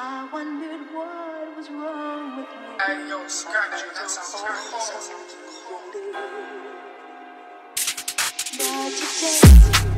I wondered what was wrong with me. Hey, yo, Scott, you got some But today, but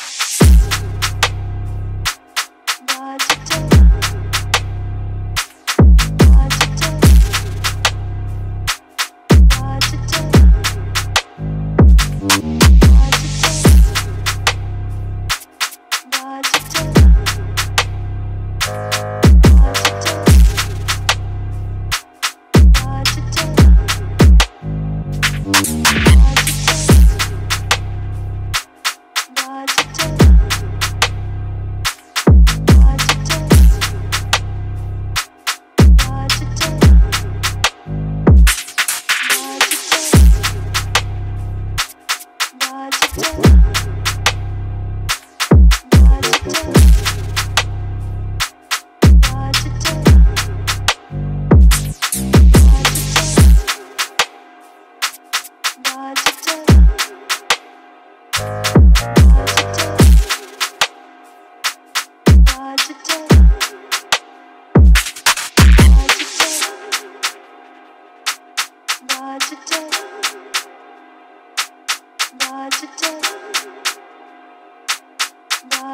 Thank